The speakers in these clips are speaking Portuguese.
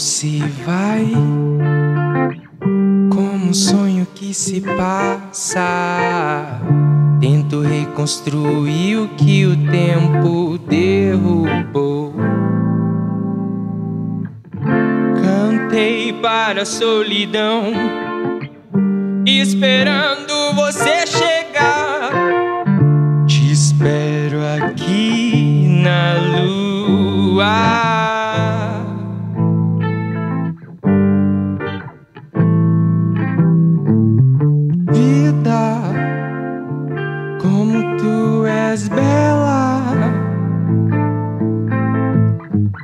se vai, como um sonho que se passa. Tento reconstruir o que o tempo derrubou. Cantei para a solidão, esperando você chegar. Te espero aqui na lua.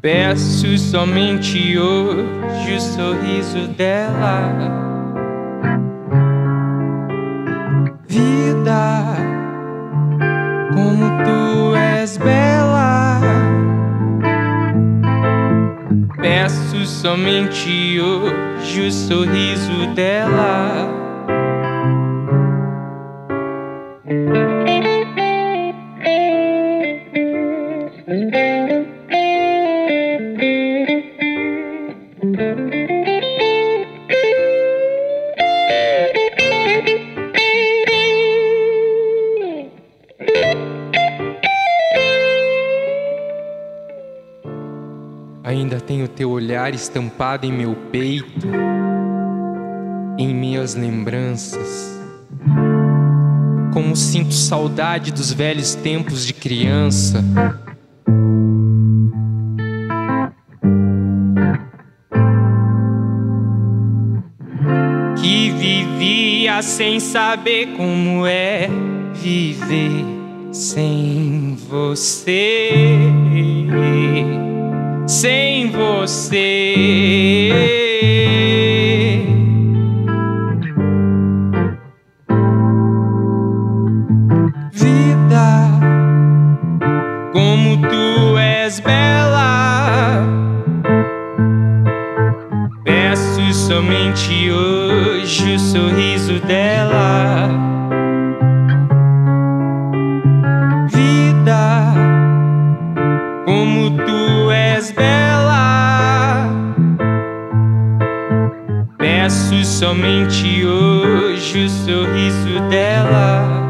Peço somente hoje o sorriso dela. Vida, como tu és bela. Peço somente hoje o sorriso dela. Ainda tenho teu olhar estampado em meu peito, em minhas lembranças. Como sinto saudade dos velhos tempos de criança. Que vivia sem saber como é viver sem você sem você. Vida, como tu és bela, peço somente hoje o sorriso dela. Peço somente hoje o sorriso dela.